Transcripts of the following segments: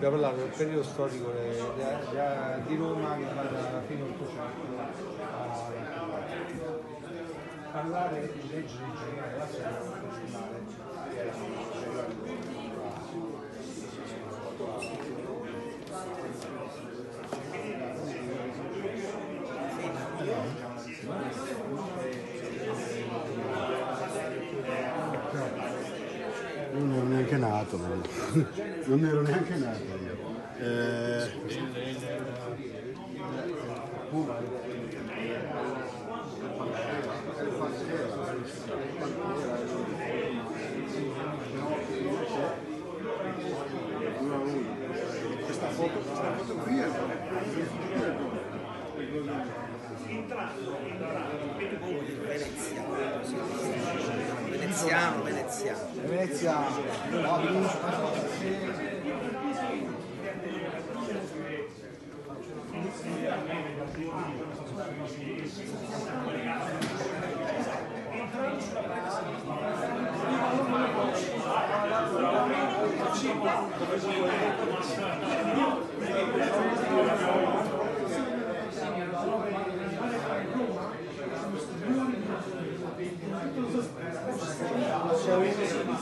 abbiamo parlato del periodo storico di Roma che va dalla fine 800 a parlare di legge regionale, la storia regionale che neanche nato, non ero neanche nato io. Eh, Questa foto, questa fotografia Veneziano, veneziano. Venezia C'è un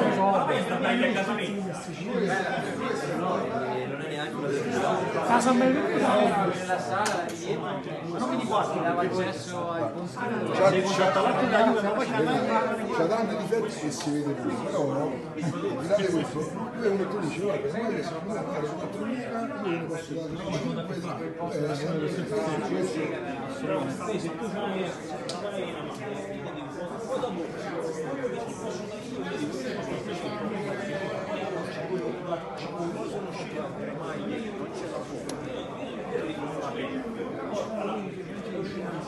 so come si chiama, forse sono dagli addetti storici. Casa c'ha tanti difetti che si vede più, però tirate questo, lui è uno che dice guarda, se vuoi che si può fare su 4.000, io posso dare 5,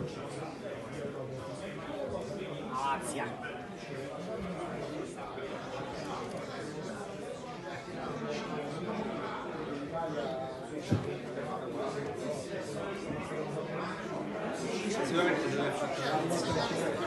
Ecci. Sicuramente deve fare